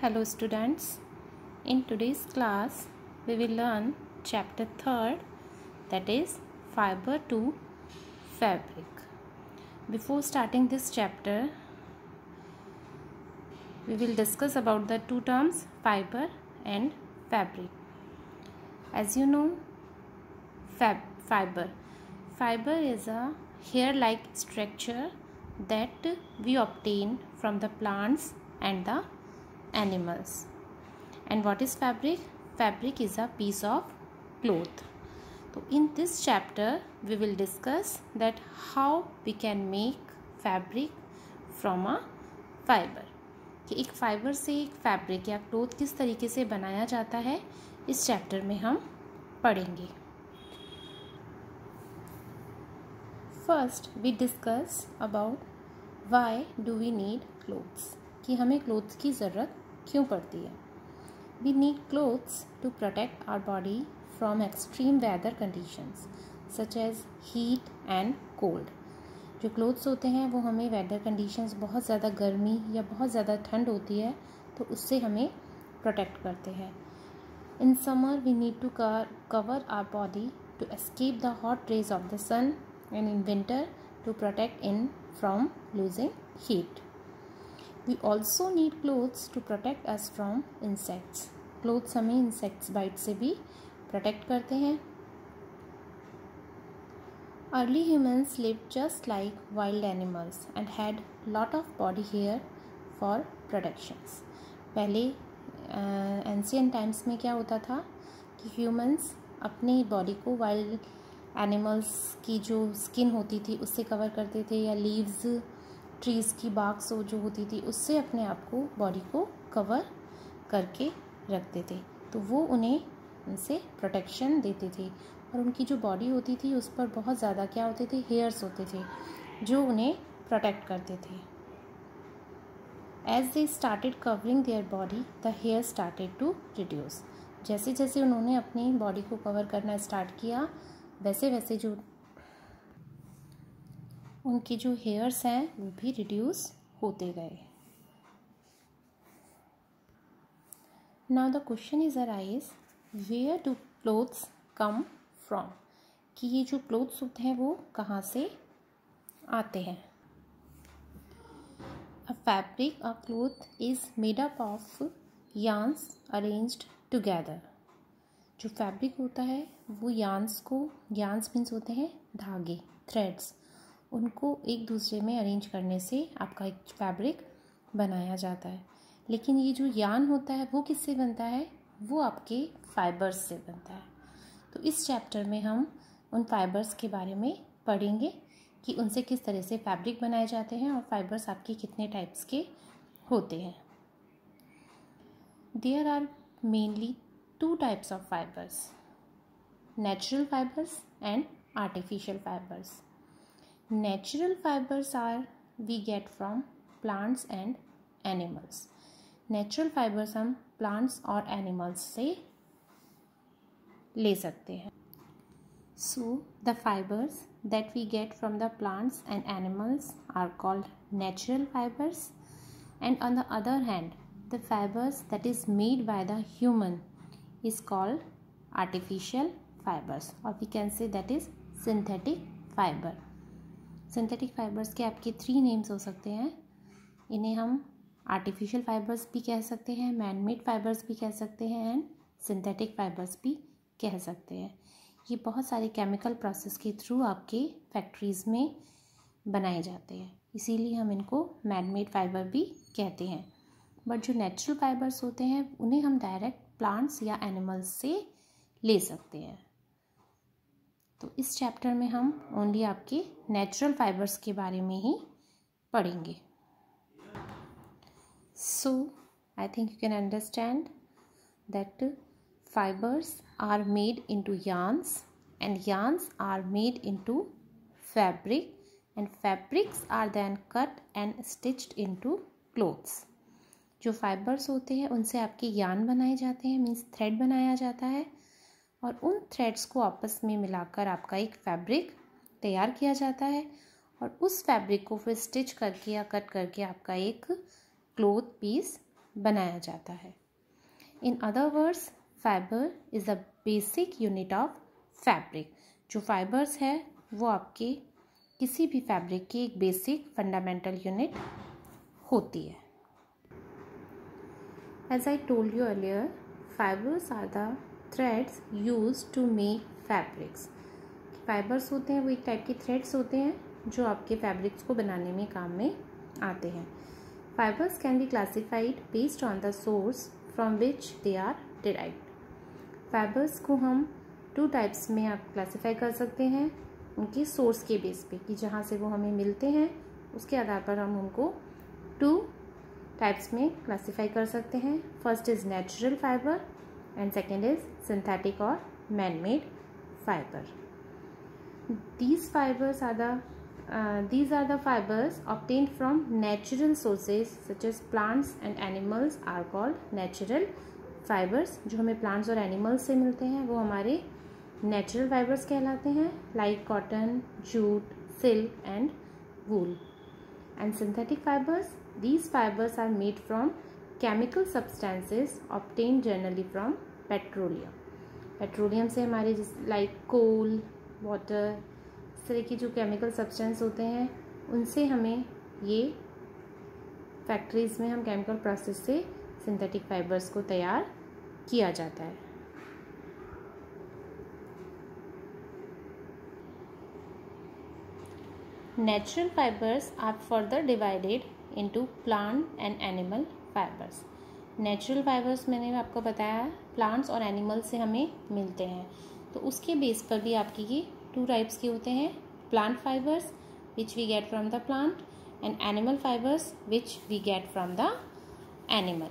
Hello students. In today's class we will learn chapter 3rd that is fiber to fabric. Before starting this chapter we will discuss about the two terms fiber and fabric. As you know fab fiber fiber is a hair like structure that we obtain from the plants and the animals. And what is fabric? Fabric is a piece of cloth. So in this chapter we will discuss that how we can make fabric from a fiber. कि एक fibre से एक fabric या cloth किस तरीके से बनाया जाता है इस चैप्टर में हम पढ़ेंगे first we discuss about why do we need clothes कि हमें क्लोथ्स की ज़रूरत क्यों पड़ती है? We need clothes to protect our body from extreme weather conditions such as heat and cold जो क्लोथ्स होते हैं, वो हमें वेदर कंडीशंस बहुत ज़्यादा गर्मी या बहुत ज़्यादा ठंड होती है तो उससे हमें प्रोटेक्ट करते हैं। In summer we need to cover our body to escape the hot rays of the sun and in winter to protect in from losing heat we also need clothes to protect us from insects clothes हमें insects bite से भी protect करते हैं। Early humans live just like wild animals and had lot of body hair for protections पहले ancient times में क्या होता था कि ह्यूमंस अपनी बॉडी को वाइल्ड एनिमल्स की जो स्किन होती थी, उससे कवर करते थे या लीव्स ट्रीज़ की बाक्स जो होती थी, उससे अपने आप को बॉडी को कवर करके रखते थे। तो वो उन्हें उनसे प्रोटेक्शन देते थे। और उनकी जो बॉडी होती थी, उस पर बहुत ज़्यादा क्या होते थे? हेयर्स होते थे, जो उन्हें प्रोटेक्ट करते थे। As they started covering their body the hair started to reduce जैसे जैसे उन्होंने अपनी बॉडी को कवर करना स्टार्ट किया वैसे वैसे जो उनके जो हेयर्स हैं, वो भी रिड्यूस होते गए। Now the question is arise where do clothes come from कि ये जो क्लोथ्स होते हैं, वो कहाँ से आते हैं? A fabric a cloth is made up of yarns arranged together जो फैब्रिक होता है, वो यान्स को यान्स मीन्स होते हैं धागे थ्रेड्स उनको एक दूसरे में अरेंज करने से आपका एक फैब्रिक बनाया जाता है। लेकिन ये जो यान होता है, वो किससे बनता है? वो आपके फाइबर्स से बनता है। तो इस चैप्टर में हम उन फाइबर्स के बारे में पढ़ेंगे कि उनसे किस तरह से फैब्रिक बनाए जाते हैं और फाइबर्स आपके कितने टाइप्स के होते हैं। There are mainly two types of fibres natural fibres and artificial fibres natural fibres are we get from plants and animals natural fibres हम प्लांट्स और एनिमल्स से ले सकते हैं। So the fibres that we get from the plants and animals are called natural fibres and on the other hand the fibres that is made by the human is called artificial fibers, or we can say that is synthetic fiber. Synthetic fibres के आपके three names हो सकते हैं। इन्हें हम artificial fibres भी कह सकते हैं मैन मेड फाइबर्स भी कह सकते हैं एंड सिंथेटिक फाइबर्स भी कह सकते हैं। ये बहुत सारे केमिकल प्रोसेस के थ्रू आपके फैक्ट्रीज़ में बनाए जाते हैं। इसीलिए हम इनको मैन मेड फाइबर भी कहते हैं। बट जो नेचुरल फाइबर्स होते हैं, उन्हें हम डायरेक्ट प्लांट्स या एनिमल्स से ले सकते हैं। तो इस चैप्टर में हम ओनली आपके नेचुरल फाइबर्स के बारे में ही पढ़ेंगे। So I think you can understand that fibres are made into yarns and yarns are made into fabric and fabrics are then cut and stitched into clothes जो fibres होते हैं, उनसे आपके यान बनाए जाते हैं मीन्स थ्रेड बनाया जाता है। और उन थ्रेड्स को आपस में मिलाकर आपका एक फैब्रिक तैयार किया जाता है और उस फैब्रिक को फिर स्टिच करके या कट करके आपका एक क्लोथ पीस बनाया जाता है। In other words fibre is a basic unit of fabric जो फाइबर्स है, वो आपके किसी भी फैब्रिक की एक बेसिक फंडामेंटल यूनिट होती है। As I told you earlier fibres are the threads use to make fabrics fibres होते हैं, वो एक टाइप के थ्रेड्स होते हैं, जो आपके फैब्रिक्स को बनाने में काम में आते हैं। Fibres can be classified based on the source from which they are derive fibres को हम टू टाइप्स में आप क्लासीफाई कर सकते हैं, उनके सोर्स के बेस पे, कि जहाँ से वो हमें मिलते हैं, उसके आधार पर हम उनको टू टाइप्स में क्लासीफाई कर सकते हैं। First is natural fibre and second is synthetic और man made fibre these fibres are the these are the fibers obtained from natural sources such as plants and animals are called natural fibers जो हमें plants और animals से मिलते हैं वो हमारे natural fibres कहलाते हैं like cotton jute silk and wool and synthetic fibres these fibres are made from chemical substances often generally from petroleum petroleum से हमारे जिस लाइक कोल वाटर इस तरह के जो केमिकल सब्सटेंस होते हैं, उनसे हमें ये फैक्ट्रीज़ में हम केमिकल प्रोसेस से सिंथेटिक फाइबर्स को तैयार किया जाता है। Natural fibers are further divided into plant and animal fibers. Natural fibres मैंने आपको बताया प्लांट्स और एनिमल्स से हमें मिलते हैं। तो उसके बेस पर भी आपकी ये टू टाइप्स के होते हैं plant fibres which we get from the plant and animal fibres which we get from the animal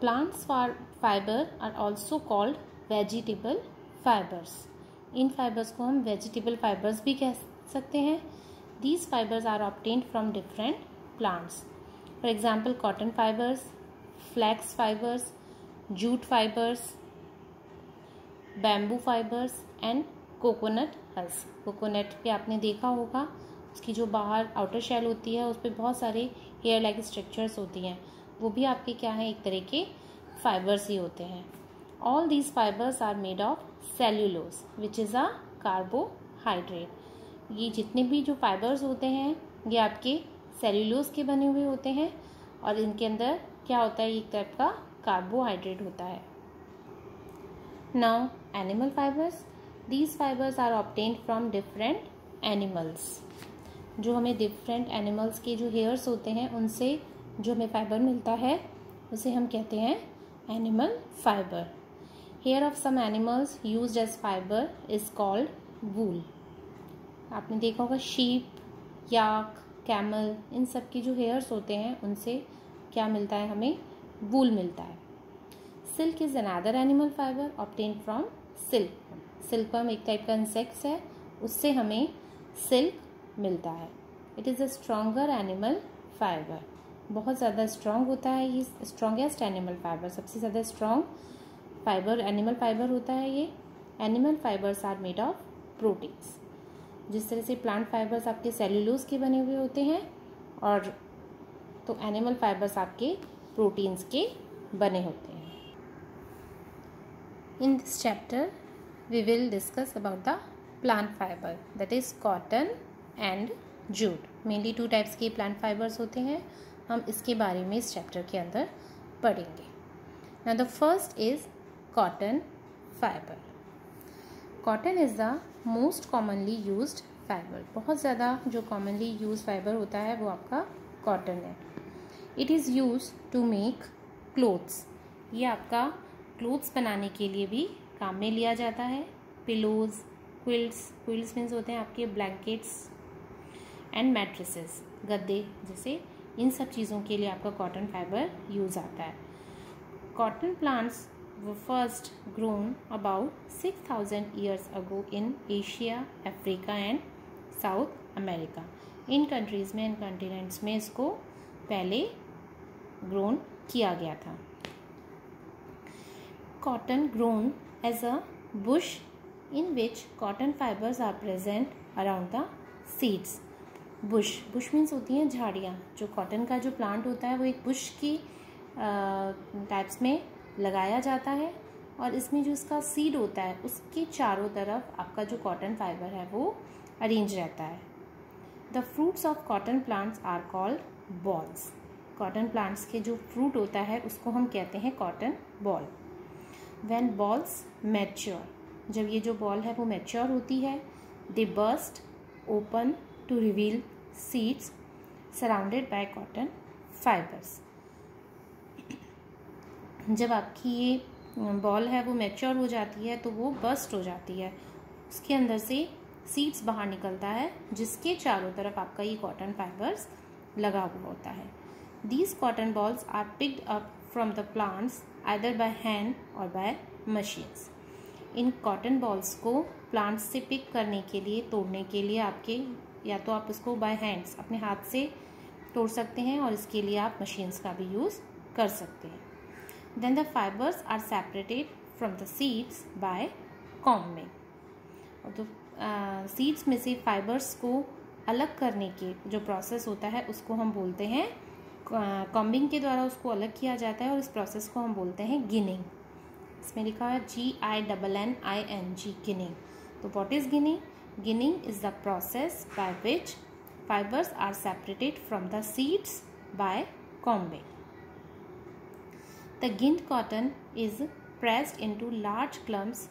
plants fibre are also called vegetable fibres in fibres को हम वेजिटेबल फाइबर्स भी कह सकते हैं। These fibres are obtained from different plants for example cotton fibres flax fibres jute fibres bamboo fibres and coconut hulls coconut पे आपने देखा होगा। उसकी जो बाहर आउटर शेल होती है, उस पर बहुत सारे हेयर लाइक स्ट्रक्चर्स होती हैं। वो भी आपके क्या हैं? एक तरह के फाइबर्स ही होते हैं। All these fibres are made of cellulose which is a carbohydrate ये जितने भी जो फाइबर्स होते हैं, ये आपके सेल्यूलोज के बने हुए होते हैं और इनके अंदर क्या होता है, एक टाइप का कार्बोहाइड्रेट होता है। Now animal fibres these fibres are obtained from different animals जो हमें डिफरेंट एनिमल्स के जो हेयर्स होते हैं, उनसे जो हमें फाइबर मिलता है, उसे हम कहते हैं animal fibre hair of some animals use as fibre is called wool आपने देखा होगा शीप याक कैमल इन सब की जो हेयर्स होते हैं, उनसे क्या मिलता है हमें? वूल मिलता है। Silk is another animal fibre obtain from silk silkworm एक टाइप का इंसेक्ट्स है, उससे हमें सिल्क मिलता है। It is a stronger animal fibre बहुत ज़्यादा स्ट्रॉन्ग होता है ये स्ट्रॉन्गेस्ट एनिमल फाइबर सबसे ज़्यादा स्ट्रॉन्ग फाइबर एनिमल फाइबर होता है ये। Animal fibres are made of proteins जिस तरह से प्लांट फाइबर्स आपके सेल्यूलोज के बने हुए होते हैं और तो एनिमल फाइबर्स आपके प्रोटीन्स के बने होते हैं। In this chapter we will discuss about the plant fibre that is cotton and jute mainly two types के प्लांट फाइबर्स होते हैं। हम इसके बारे में इस चैप्टर के अंदर पढ़ेंगे। ना the first is cotton fiber. Cotton is the most commonly use fibre बहुत ज़्यादा जो कॉमनली यूज़ फाइबर होता है, वो आपका कॉटन है। It is use to make clothes ये आपका क्लोथ्स बनाने के लिए भी काम में लिया जाता है। पिलोज क्विल्ट्स क्विल्ट्स मीन्स होते हैं आपके ब्लैंकेट्स एंड मैट्रेसेस गद्दे, जैसे इन सब चीज़ों के लिए आपका कॉटन फाइबर यूज़ आता है। Cotton plants were first grown about 6000 years ago in Asia, Africa and South America. इन कंट्रीज़ में इन कॉन्टिनेंट्स में इसको पहले ग्रोन किया गया था cotton grown as a bush in which cotton fibers are present around the seeds bush bush means होती हैं झाड़ियाँ जो कॉटन का जो प्लांट होता है वो एक बुश की टाइप्स में लगाया जाता है और इसमें जो इसका सीड होता है, उसके चारों तरफ़ आपका जो कॉटन फाइबर है, वो अरेंज रहता है। The fruits of cotton plants are called bolls cotton plants के जो फ्रूट होता है, उसको हम कहते हैं cotton boll when bolls mature जब ये जो बॉल है, वो मैच्योर होती है they burst open to reveal seeds surrounded by cotton fibres जब आपकी ये बॉल है वो मैच्योर हो जाती है तो वो बस्ट हो जाती है। उसके अंदर से सीड्स बाहर निकलता है, जिसके चारों तरफ़ आपका ये कॉटन फाइबर्स लगा हुआ होता है। These cotton bolls are picked up from the plants either by hand और बाय मशीन्स इन कॉटन बॉल्स को प्लांट्स से पिक करने के लिए, तोड़ने के लिए आपके, या तो आप इसको बाय हैंड्स अपने हाथ से तोड़ सकते हैं, और इसके लिए आप मशीन्स का भी यूज़ कर सकते हैं। Then the fibres are separated from the seeds by combing और तो सीड्स में से फाइबर्स को अलग करने के जो प्रोसेस होता है, उसको हम बोलते हैं कॉम्बिंग के द्वारा उसको अलग किया जाता है और इस प्रोसेस को हम बोलते हैं गिनिंग। इसमें लिखा है G I double N I N G ginning. तो what is ginning? Ginning is the process by which fibres are separated from the seeds by combing. The ginned cotton is pressed into large clumps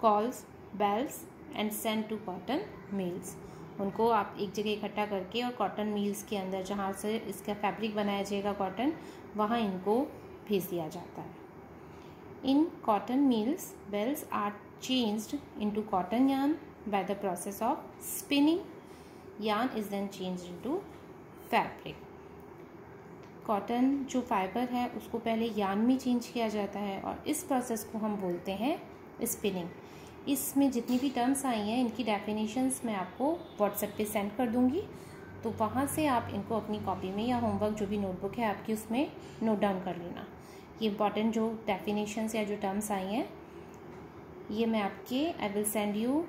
called bells and sent to cotton mills. उनको आप एक जगह इकट्ठा करके और cotton mills के अंदर जहाँ से इसका फैब्रिक बनाया जाएगा कॉटन वहाँ इनको भेज दिया जाता है। In cotton mills bales are changed into cotton yarn by the process of spinning yarn is then change into fabric cotton जो फाइबर है, उसको पहले यान में चेंज किया जाता है और इस प्रोसेस को हम बोलते हैं स्पिनिंग इसमें जितनी भी टर्म्स आई हैं, इनकी डेफिनेशंस मैं आपको व्हाट्सएप पे सेंड कर दूँगी। तो वहाँ से आप इनको अपनी कॉपी में या होमवर्क जो भी नोटबुक है आपकी, उसमें नोट डाउन कर लेना। ये इंपॉर्टेंट जो डेफिनेशंस या जो टर्म्स आई हैं, ये मैं आपके I will send you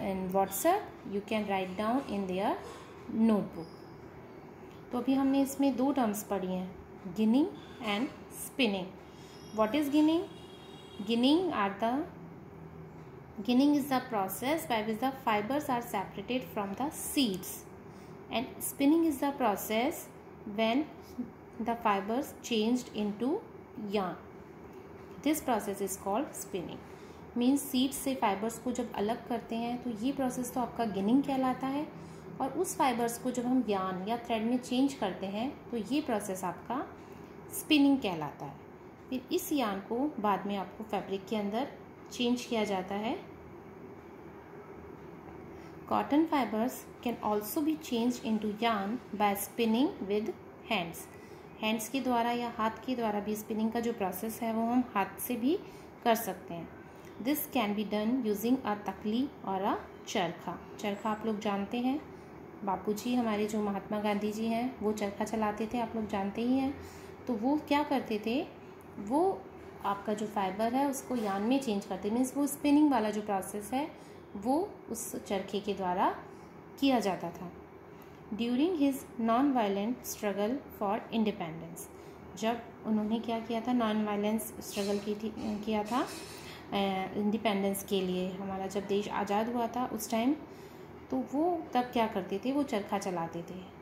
in WhatsApp you can write down in their notebook तो अभी हमने इसमें दो टर्म्स पढ़ी हैं, ginning and spinning what is ginning? Ginning are the ginning is the process by which the fibres are separated from the seeds and spinning is the process when the fibres changed into या this process is called spinning means seeds से fibres को जब अलग करते हैं तो ये process तो आपका गिनिंग कहलाता है। और उस फाइबर्स को जब हम यान या थ्रेड में चेंज करते हैं तो ये प्रोसेस आपका स्पिनिंग कहलाता है। फिर इस यान को बाद में आपको फैब्रिक के अंदर चेंज किया जाता है। Cotton fibres can also be change into yarn by spinning with hands hands के द्वारा या हाथ के द्वारा भी स्पिनिंग का जो प्रोसेस है, वो हम हाथ से भी कर सकते हैं। This can be done using a takli और अ चरखा चरखा आप लोग जानते हैं। बापू जी हमारे जो महात्मा गांधी जी हैं, वो चरखा चलाते थे, आप लोग जानते ही हैं। तो वो क्या करते थे? वो आपका जो फाइबर है, उसको यान में चेंज करते मीन्स वो स्पिनिंग वाला जो प्रोसेस है, वो उस चरखे के द्वारा किया जाता था। During his non violent struggle for independence जब उन्होंने क्या किया था? नॉन वायलेंस स्ट्रगल की थी, किया था इंडिपेंडेंस के लिए। हमारा जब देश आज़ाद हुआ था, उस टाइम तो वो तब क्या करते थे? वो चरखा चलाते थे।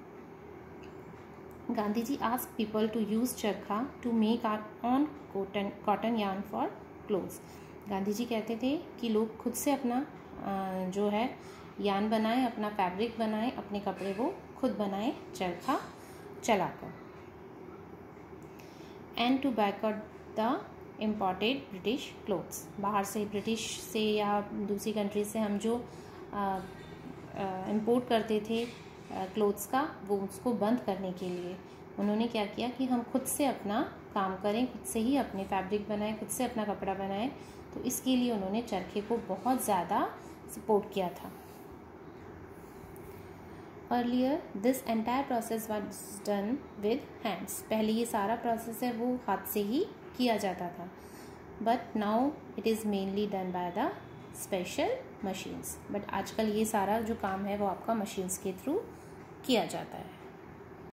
Gandhi ji ask people to use charkha to make our own cotton cotton yarn for clothes Gandhi ji कहते थे कि लोग खुद से अपना जो है यान बनाएँ, अपना फैब्रिक बनाएँ, अपने कपड़े वो खुद बनाएँ, चरखा चलाकर। And to back out the imported British clothes बाहर से ब्रिटिश से या दूसरी कंट्री से हम जो इम्पोर्ट करते थे क्लोथ्स का, वो उसको बंद करने के लिए। उन्होंने क्या किया कि हम खुद से अपना काम करें, खुद से ही अपने फैब्रिक बनाएँ, खुद से अपना कपड़ा बनाएँ। तो इसके लिए उन्होंने चरखे को बहुत ज़्यादा सपोर्ट किया था। Earlier this entire process was done with hands पहले ये सारा प्रोसेस है, वो हाथ से ही किया जाता था। But now it is mainly done by the special machines but आजकल ये सारा जो काम है वो आपका मशीन्स के थ्रू किया जाता है।